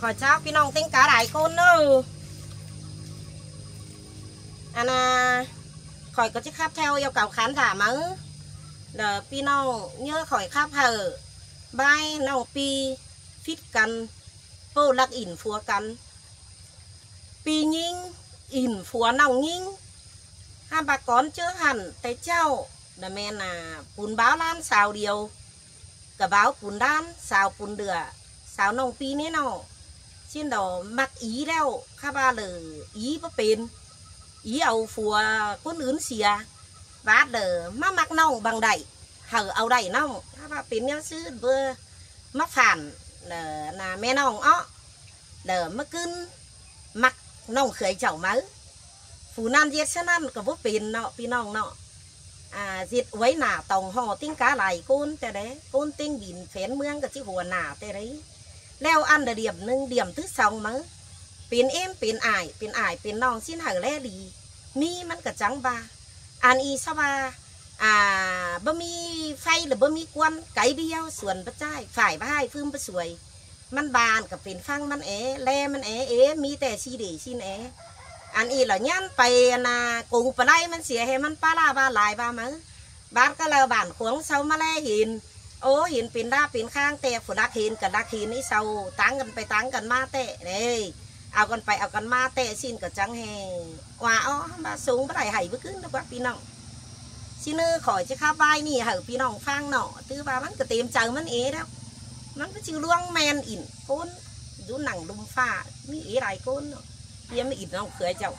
khỏi sao cái nòng tinh đại con nữa. Anh à, khỏi có chiếc khắp theo yêu cầu khán giả mắng là pi nhớ khỏi khắp hở. Bay nòng pi phít cắn. Vô lạc ỉn phúa cắn. Pi nhinh ỉn phúa nòng nhinh. Hai bà con chưa hẳn tới cháu là mẹ là bún báo lan xào điều. Cả báo bún đan xào bún đửa. Xào nòng pi nế nòng trên đầu mặc ý đeo khá ba lờ ý bắp bền ý ầu phùa quân ướn xìa và lờ má mặc nong bằng đẩy hở ầu đẩy nong khá ba bền nhau sư vừa mắc phản là là mẹ nong ó lờ mắc cưng mặc nong khởi chảo máu phù nan diệt sẽ nan cả bút bền nọ bì nong nọ à diệt quấy nà tổng hò tiếng cá lại côn thế đấy côn tiếng bìn phén mương cái chữ hùa nà thế đấy แล้วอันเดียมหนึ่งเดียมที่สองมั้งเป็นเอ็มเป็นอายเป็นอายเป็นน้องสิ้นหาแลดี มีมันกระจังบาอันอีสบาอ่าบ่มีไฟหรือบ่มีกวนไก่เดียวส่วนพระจ้าฝ่ายบ้ายฟื้นประสวย มันบานกับเป็นฟังมันเอแลมันเอเอมีแต่ชีเดชินเออันอีเหล่ายันไปนากุงปลายมันเสียให้มันปลาลาบาลายบามั้งบ้านก็เลยบ้านขวงเสามาแลหิน โอ้เห็นเป็นด้าเป็นข้างแต่ฝนดักเห็นกับดักเห็นนี่เศร้าตั้งกันไปตั้งกันมาเตะเลยเอากันไปเอากันมาเตะสินกับจังแหงว่าอ๋อมาสูงบ่ได้ให้บ่ขึ้นนะว่าพี่น้องสิเนอขอจะข้าบายนี่เหอะพี่น้องฟังเนาะตื้อว่ามันก็เต็มใจมันเอ๋แล้วมันก็ชื่อล่วงแมนอินโคนดูหนังดุมฟ้ามีเอ๋หลายคนเยี่ยมอินน้องเขือเจ้า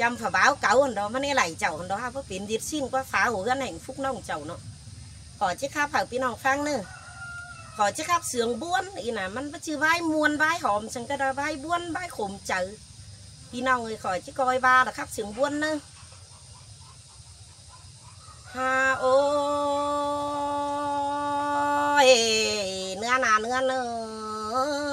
จำฝาบ้าเก่าอันดอมันนี่ไหลเจ้าอันดอเพราะเป็นดิดสิ้นก็ฟ้าหัวกันแห่งฟุกน้องเจ้าเนาะ ขอจะขับเผาพี่น้องฟังเนอะขอจะขับเสียงบ้วนอีน่ะมันชื่อใบมวนใบหอมฉันก็ได้ใบบ้วนใบขมเจอพี่น้องเลยขอจะกอยบาละครับเสียงบ้วนเนอะฮาโอ้ยเนื้อหนาเนื้อเนย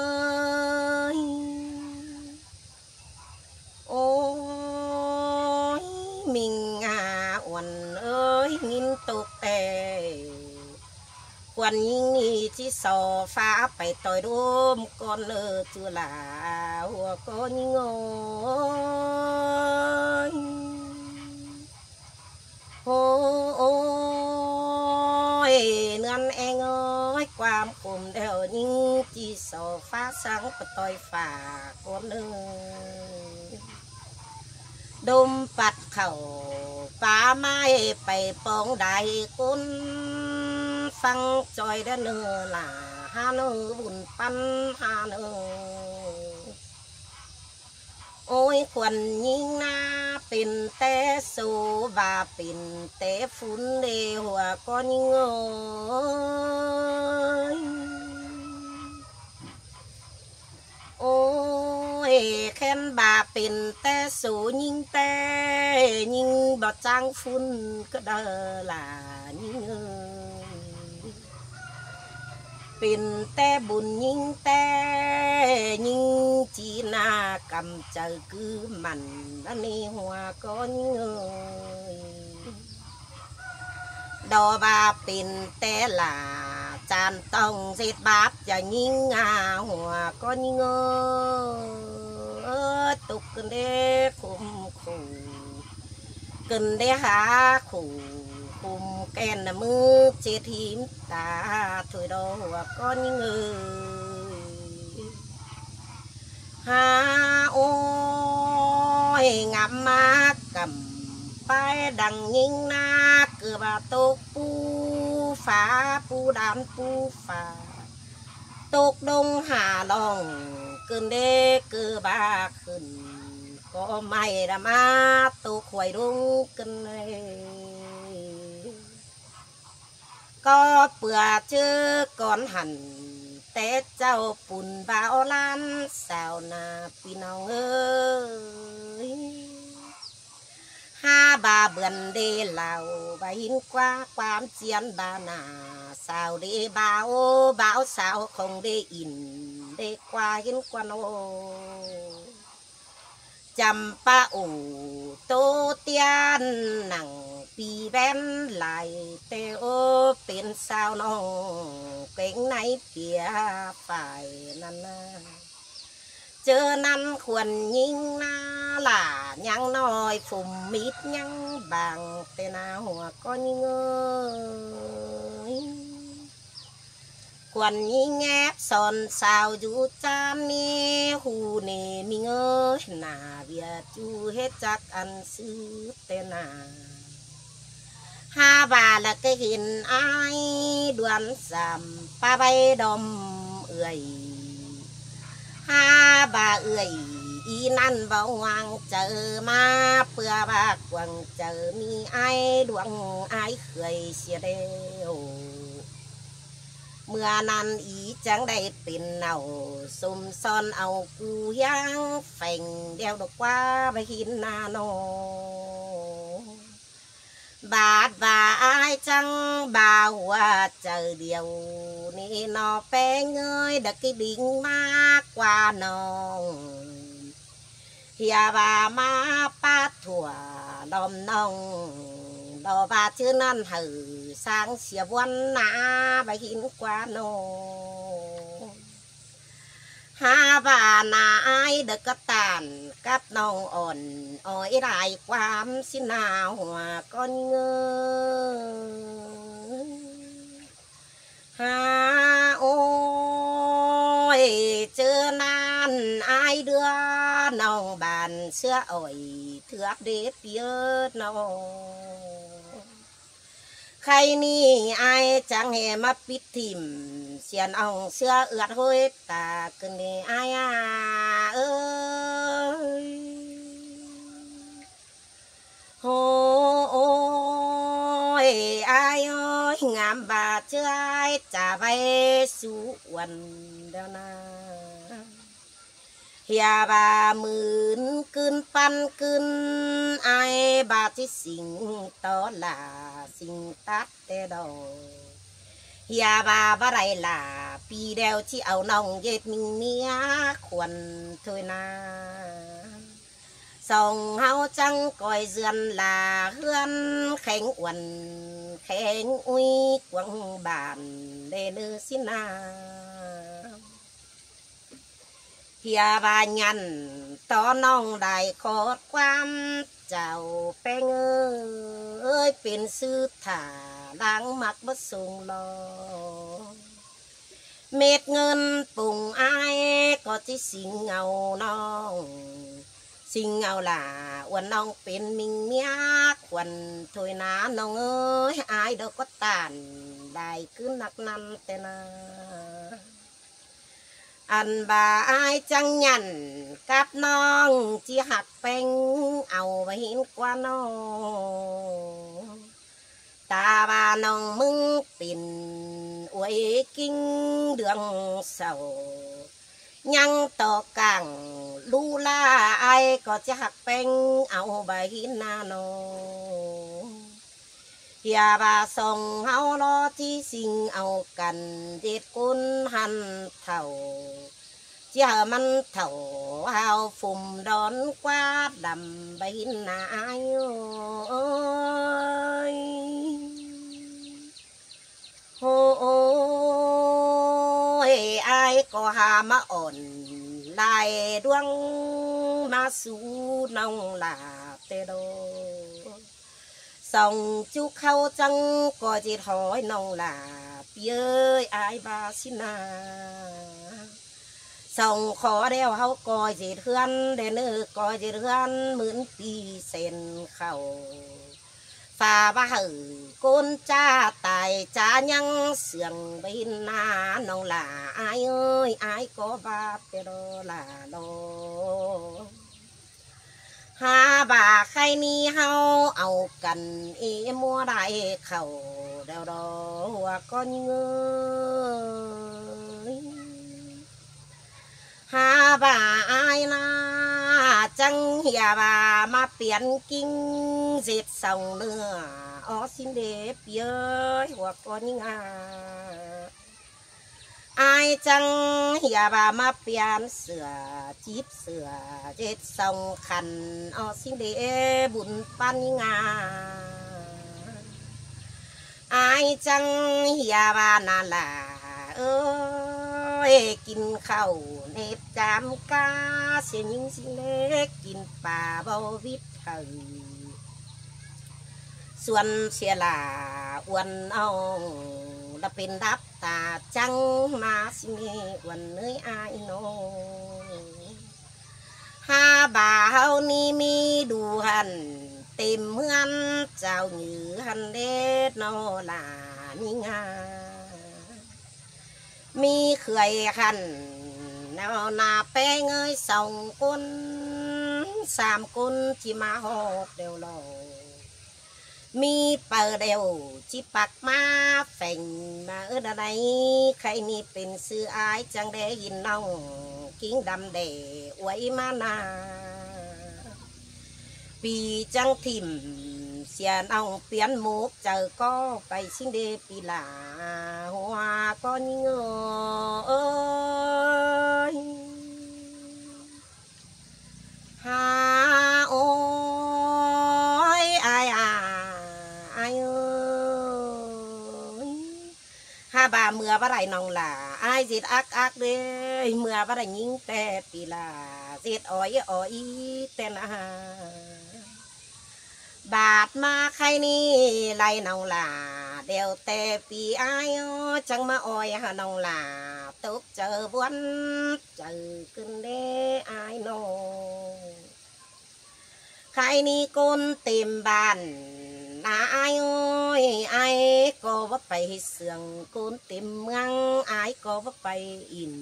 quan nhìn chỉ sò phá phải tỏi đôm con lơ chưa là hùa có ngồi ôi năn em ơi quam cùng đều nhưng chỉ sò phá sáng phải tỏi phá con lơ ดมปัดเข่าป่าไม้ไปปองใดกุนฟังจอยได้เนื้อหลาฮาเนื้อบุญปันฮาเนื้อโอ้ยควรยิงหน้าเป็นแต่สูว่าเป็นแต่ฝุ่นเดหั phăng trời đen nửa là hà nửa bùn pan hà nửa ôi quần nhìn na pin té số và pin té phun để hòa con nhưng ôi khen bà pin té số nhìn té nhìn bọt trang phun cứ đờ là nhìn ơi Pin te bùn nhìn te nhìn chi na cầm chờ cứ mặn đi hoa con người. Đò và pin te là chan tông dệt bát và nhìn à hoa con người tục đê khủng khủng cần đê há khủng cùng kèn là mưa chia thím ta thổi đồ con người ha ôi, ngắm ma cầm bay đằng nhìn na cửa bà tô pu phá, pu đám pu phá tốt đông hà lòng, cơn đê cơ bà khẩn. Có mày là ma tốt khỏe đúng cơn này có bữa chứ con hẳn té cháu bùn bao lan sao nà phi nào ơi ha bà bườn đi lào bà hin qua quám chiến bà nà sao đi bão bão sao không đi in để qua hin qua nô chăm pa ủ tô tiên nặng pi bén lại tê tiền sao nó kính này kia phải năn à. chớ năn khuẩn nhìn na là nhang nồi phùng mít nhang bằng tên nào hòa con ơi. Quần nhí nghe son sao chú cha mẹ hù nè mình ơi, nà việt chú hết chắc ăn sư tên nào ha bà là cái hiền ai, đoán giảm ba bay đom ơi ha bà ơi y năn vào hoàng chờ ma bừa ba quăng chờ mi ai đoán ai khơi xia đều mưa nan ý chẳng đầy tiền nào, xùm son ao cu giang phèn đeo được qua bay hiền na no bà và ai chăng bà hòa chờ điều ni nó bé ngơi được cái đỉnh ma qua nồng. Hià bà ma pa thua đom nồng, đò bà chưa năn hử sang xìa văn nã bà hín qua nồng ha và na ai được tàn cắp nâu ổn, ôi đại quám xin nào hòa con ngơ. Ha, ôi chưa nan, ai đưa nâu bàn xưa ổi, thước đế biết nâu. Khay ni ai chẳng hề mà biết tìm xiên ông xưa ướt hôi, ta cần đi ai à ơi. Hồ ôi, ai ơi, ngắm bà chưa ai trả vay su quần đâu na hià bà mướn cơn phân cơn, ai bà chỉ xin to là xin tát tê đầu hià ba bà đây là pi đeo chỉ áo nòng dệt mình nia quần thôi na sông hao trăng coi dườn là hương khánh quần khánh uy quăng bản để nữ xin na kia ba nhằn to nong đại khót quam. Chào pe ngơ ơi phiền sư thả đang mặc bất sùng lo, mệt ngân bùng ai có chỉ xin ngầu nong xin ngầu là quần nong phiền mình miác. Quần thôi ná nong ơi ai đâu có tàn. Đại cứ nặc năn tên nào? Ăn bà ai chẳng nhằn, cáp non chỉ hạt bánh ầu và hiến qua nó ta bà nong mưng pin uế kinh đường sầu, nhăng to càng lu la ai có chỉ hạt bánh ầu và hiến na nó hià ba sông hao lo chi sinh ao cần dệt côn hàn thầu. Chia măn thầu, hao phùm đón qua đầm bấy nà ơi hô ôi ai có hà mà ổn? Lại đuông mà su nông là tê đôi xong chú khâu trăng có gì hỏi nông là ơi, ai ba xin à? Xong khó đeo hao coi gì thương để nữ coi gì thương mướn pi sen khẩu. Pha ba hử, côn cha tài cha nhăng, sườn bên na nông là ai ơi, ai có ba pero là đồ ha bà khai ni hao ao cần y mua đại khẩu, đeo đó hoa con người ha bà ai na chẳng hiểu bà mà biến kinh dệt sòng nữa ó xin để ơi hoặc con à ai chăng hià bà mập piam sửa chip sửa, chết sông khăn, o xin để bùn pan ngà. Ai chăng hià bà nà là ơi, kín khẩu, nếp chám cá xin những xin lễ kín bà bao vít thời xuân sẽ là uẩn ông สิเล็กกินป่าเบาวิทย์เถอส่วนเสียหลาอ้วนเอาละเป็นดับตาจังมาสิเมอ้วันเนยอายน้องห้าบ่าวนี้มีดูหัน เต็มเมือนเจ้าหยือหันเด็ดนอลานี่งา มีเขื่อยขันแนวนาแป้งเอ้ยสองคนสามคนที่มาหอกเดียวรอมีเปิดเดียวจิปักมาแฝงมาเออใดใครนี่เป็นซื้ออายจังได้ยินน้องกิ้ mi bờ đều chỉ bạc ma phèn mà ở đây khai ni bên sư ai chẳng để gìn nông kiến đầm để quấy ma na vì chẳng thìm xe nông biến mục chờ có phải xin đề bì là hoa có người. ơi mưa bắt đại nòng là ai giết ác ác đấy mưa bắt đại nhính tè thì là giết ói ói tên à bạt ma khay ni lại nòng là đều tè vì ai chẳng mà oi hà nòng là tốt chờ buôn chờ cưng đê ai nô. Khai ni côn tìm bàn à ai ơi ai có vấp phải sương côn tìm ngang, ai có vấp phải in.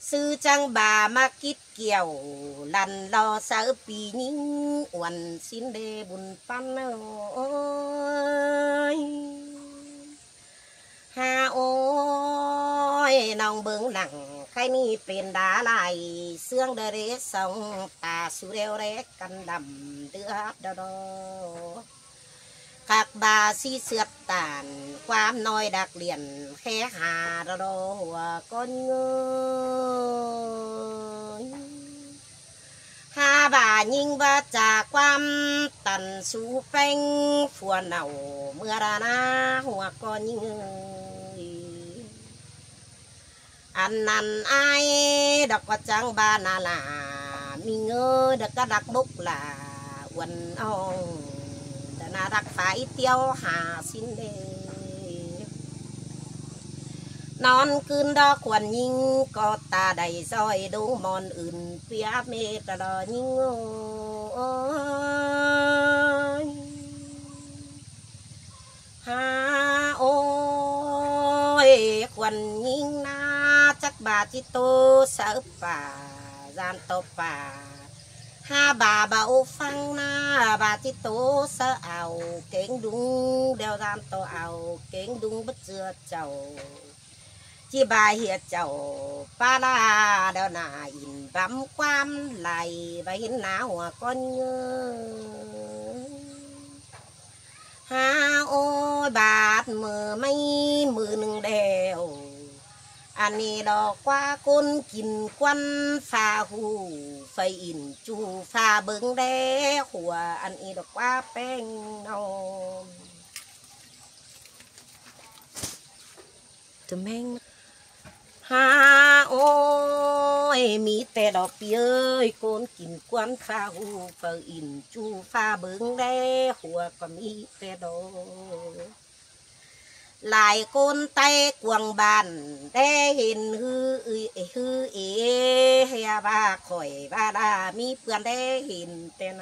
Sư trang bà mà kít kiều lần lo sa pi nhính uẩn xin đề bùn pan ơi ha ôi, nòng bướng lặng, khai ni bên đá lại xương đê sông ta su đeo đê căn đầm, đưa hát đo đó hạc bà si sượt tàn, quam noi đặc liền khé hà đồ hùa con ngơi. Hà bà nhìn bà trà quam tàn su phanh, phùa nầu mưa ra na hùa con ngơi. Anh năn ai, đọc qua trang bà na là, mình ngơ được cả đặc bốc là quần ông là đặc phải tiêu, hà xin đề. Non cơn đó quần nhìn có ta đầy rồi đâu mòn ưn phía mê ta đó nhìn ơi ha ôi, quần nhìn na, chắc bà chỉ tô sợ bà, gian tô bà ha, bà bà ô phăng na, bà thì tố sơ ảo, kén đúng đeo ram to ảo, kén đúng bất dưa chầu. Chi bà hiệt chầu ba la đeo nà in bám quam lại, bà hiến ná hòa con nhớ ha, ôi, bà mờ mây mờ nừng đeo anh nì đó qua côn kín quan pha hù phải in chu pha bưng đé hùa anh nì đó qua beng nâu từ mình ha ôi, mi tè đó pi ơi, côn kín quan pha hù phải in chu pha bưng đé hùa còn mi tè đó lại côn tay quàng bàn đe hình hư hư ý hè ba khỏi ba đa, mi bươn đe hình tên.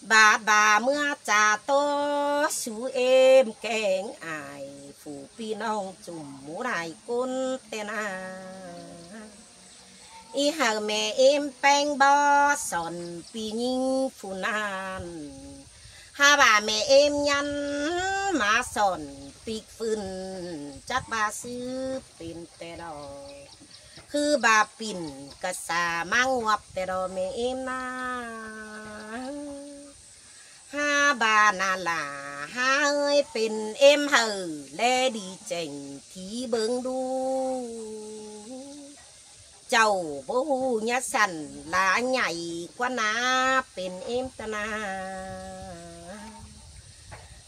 Bà bà mưa trà tô sú em kén ải phủ pin ông chùm mũ lại côn tên. À y hờ mẹ em bang bo sòn pi nhìn phù nan ha bà mẹ em nhăn, má sòn tịt phun chắc bà sư pin tè đò. Cứ bà pin cả xà mang ngoạp tè mẹ em na. Ha bà na là ha ơi pin em hờ, lê đi chành thí bướng đu. Chầu bố nhá sành là nhảy qua na pin em ta na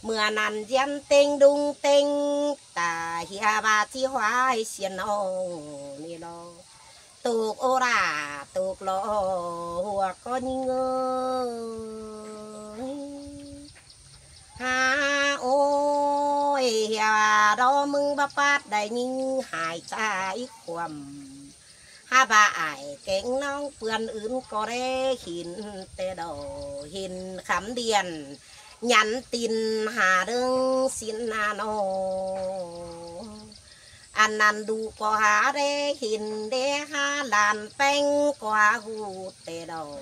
mưa nàn gian tinh đung tinh ta hi ba chi hoa hi xiên ông ni lo tục ô ra tục lo hùa có những ơi ha ôi hi đó mưng ba phát đầy những hài cha ít quầm. Ha bà ải cánh nong phườn ướn có đê hình tê đồ hình khám điền nhắn tin hà đương xin hà nô. Anh ăn đủ có hà đê hình đê hà làn bánh quá hù tê đầu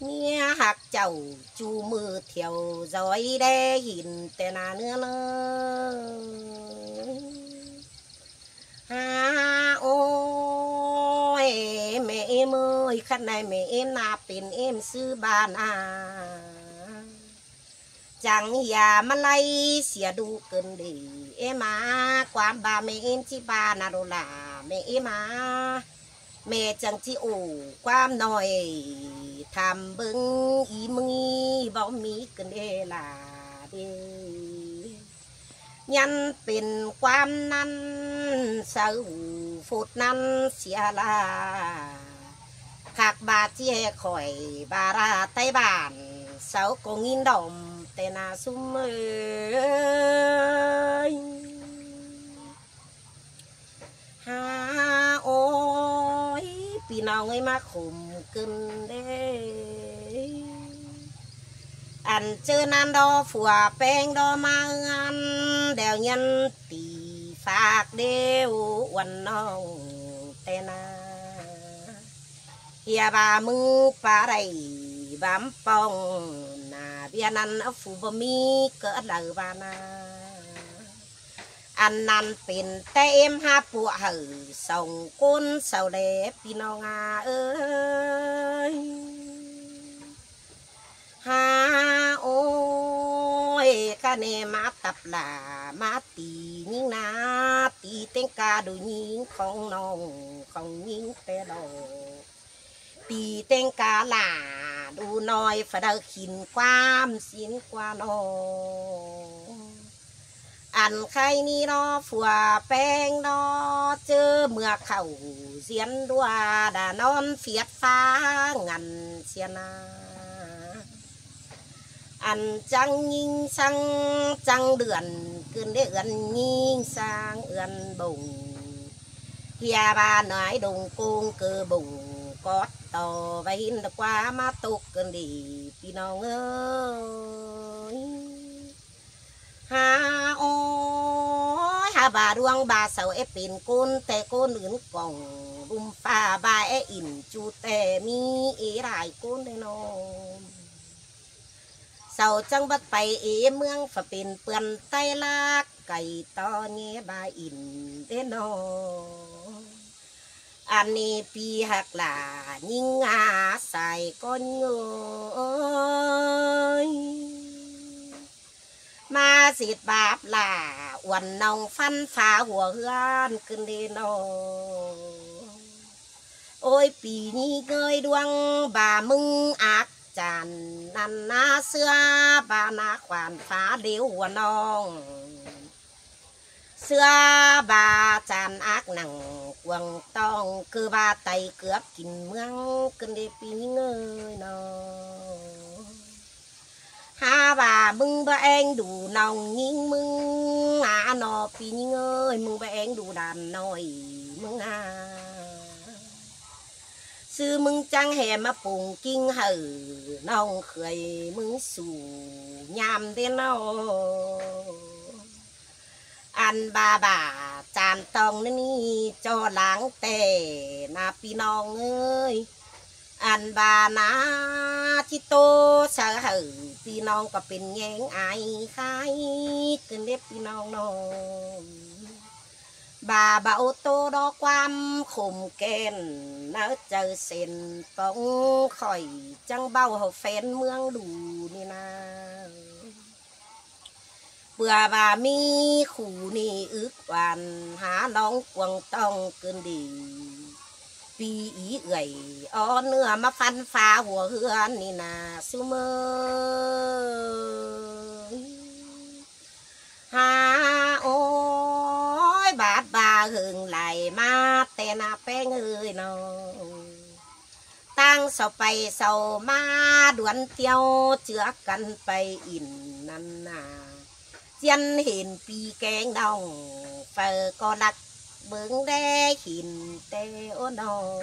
nghe hạc chầu chu mưa thiểu rồi đê hình tê nà nữa nữa à ôi mẹ em ơi khăn này mẹ em nạp tiền em sư bà à chẳng ya malay xia du cần để em à quan ba mẹ em chỉ ba nà đô la mẹ em à mẹ chẳng chỉ ủ quan nói tham bưng ý mưng bảo mi cần để là đi nhân tiền quam năn sao phụt năn sia là. Khạc bà chia khỏi ba ra tây bản sáu cô nghìn đồng tê na sum ơi ha, ôi pì nào người mà khủng cưng đê. Ăn chơi nan đo phùa à, peng đo mang ăn. Đèo nhân tì phạc đều quần nong tê na ya ba mưu phá đầy bám phong pong bia nan ở phủ bờ mi cỡ lờ và na ăn nan tiền tay em ha, bùa hử sòng côn sầu đẹp pino nga ơi. Ha, ôi, ca nè má tập là má tì nhưng na, tì tên ca đồ nhìn không nồng không nhìn tê đồ tì tên cá là đủ nói phải đâu xin quam, xin qua nó ăn khay ni nó phùa beng nó chớ mưa khẩu, diễn đua đã non phiết phá ngàn xiên à. Ăn trăng nhìn sang trăng đường cơn để gần nhìn sang ươn bùng hià bà nói đồng cung cơ bùng าเสียนดัวดานอนเฟียดฟ้างันเสียนาอันจังยิงสังจังเดือนเกินได้เอือนยิงสร้างเอือนบุงเฮียบาหน่อยดงกุ้งเกือบุงกอด tò và hin được qua mà tục cần đi pi nó ơi ha ôi ha bà đuông bà sầu ép pin côn tè côn ứng còng bùm pha bà e in chu tè mi ý lại côn đây nó sầu chẳng bắt bay ý mương phà pin bươn tay lạc cày to nhé bà in đến nó อันนี้ปีหักหลายิงอาใส่ก้นเงยมาสิดบาปล่าวันนองฟันฟ้าหัวเฮือนขึ้นเดนอโอ้ยปีนี้เกยดวงบ่ามึงอักจันนันนาเ anh bi hát là nhìn à xài con người mà dịt bạp là quần nồng phân phá của hương cưng đi ôi pì ni ngơi đuông bà mưng ác chàn năn na xưa bà na khoản phá điếu của nong xưa bà chan ác nặng quăng tông cứ ba tay cướp kín mương cơn đi pi ngơi nó ha bà mừng bà anh đủ nòng nhưng mưng à nó pi ngơi mừng bà anh đủ đàn nồi mưng à sư mưng trăng hè mà bùng kinh hử nòng khơi mưng sù nhàm thế nào มึงบาเองดูดานน้อยมึงอ่าซื้อมึงจังแห่มาปุ่งกิ้งเห่อน้องเคยมึงสู่ยามเดนอ ăn bà bà chàn tông ni cho láng tề na pi nong ơi ăn bà na chi tô sợ hử pi nong cóเป็นแยงไอคายขึ้นเล็บพี่น้องนองบาบาโอโตดอความข่มเกนเนื้อเจอเส้นปองข่อยจังเบาหัวแฟนเมืองดูนี่นา เปื่อบามีขู่นี่อึกวันหาน้องกวงต้องเกินดี ปีอีเอื่อยอ้อเนื้อมาฟันฟ้าหัวเฮือนนี่นาซุเมอหาโอ้ยบาดบาหึงไหลมาแต่นาแป้งเอ้ยน้องตั้งเสาไปเสามาดวนเที่ยวเจือกันไปอินนัน chân hình pi keng đồng phờ có lạc bướng đe hình tê ô nồng.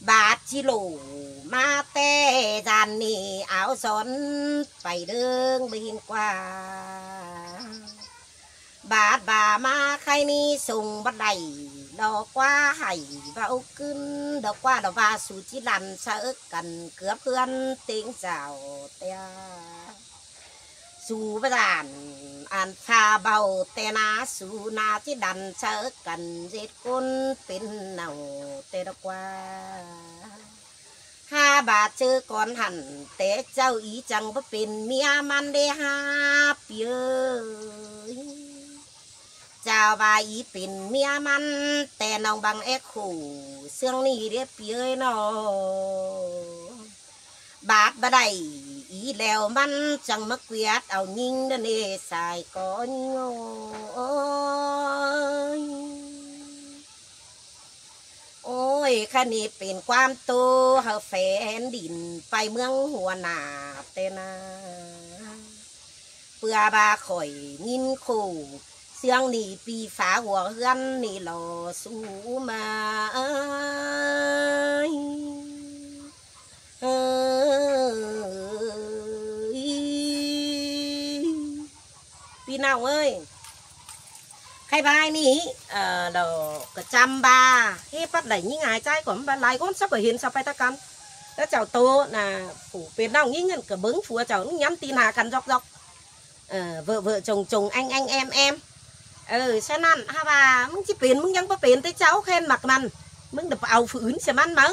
Bát chi lù ma tê dàn nì, áo xón phải đường bên qua. Bát bà ma khai ni sùng bắt đầy đò qua hải và cưng. Đò qua đò và sù chi làm sợ cần cướp hơn tiếng rào tia su bà giàn an pha bầu tê na, su na chỉ đàn sợ cần giết con pin nào, tê đó qua ha, bà chơi con hẳn té cháu ý chẳng bất pin mía man đê ha piơ chào bà ý pin mía man tê nông bằng ép khủ, xương ni đê piơ nó. Bạc bà đầy ที่แล้วมันจังมะเกวียดเอายิงเดนเอสายก้อนโอยโอ้ยคันนี้เป็นความโตเฮาแฟนดินไปเมืองหัวหนาเตนาเปือบาข่อยนินขู่เสียงนี่ปีฝาหัวเฮือนนี่หล่อสู้มาเอ nào ơi? Khai bài nỉ ờ đồ cả trăm ba. Khi bắt lấy những ngày trai của bà lại con sắp ở hiền sắp phải ta cắn. Đó cháu tô là phủ việt nam nghĩ ngân cả bứng phùa cháu nhắn tin hà cắn dọc dọc. Ờ, vợ vợ chồng chồng anh anh em em. Ờ, ừ sẽ năn ha bà mừng chỉ tiền mừng nhắn có tiền tới cháu khen mặt năn mừng được ảo phụ ứng xe mắn mớ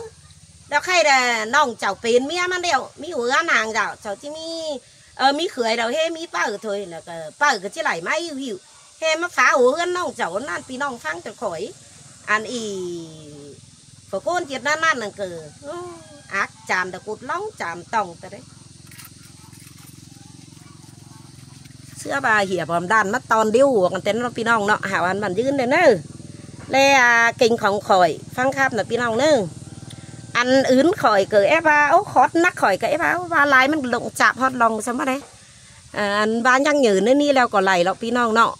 đó khai là nòng cháu tiền mi ăn ăn đều mi uống ăn hàng rồi cháu chỉ mi มันมั้งแล้วใครเดน้องเจ้าเป็นมีเดียวมีหัวนาเจ้าเจ้าเออมีเขยเราเฮมีป้าเออป้าก็จะไหลไม่หิวหิวเฮมาฝาหัวเฮือนน้องเจ้านั่นพี่น้องฟังจะข่อย อันอีฝกโกนเจ็ดนั่นนั่นนั่นเกิดอักจามตะกุดล้องจามตองแต่ได้เสื้อบาเหี่ยบอมด้านมาตอนเดียวหัวกันเต้นเราพี่น้องเนาะหาวันบันยืนเด้อเนอะและอ่ากิ่งของข่อย ฟังครับนะพี่น้องเนอะ ăn ướn khỏi cái vào khót nắc khỏi cái vào và lái mình lụng chạm hót lòng xem bắt đấy, à, và nhắc nhở nên đi leo cỏ lầy lọ pi nong nọ.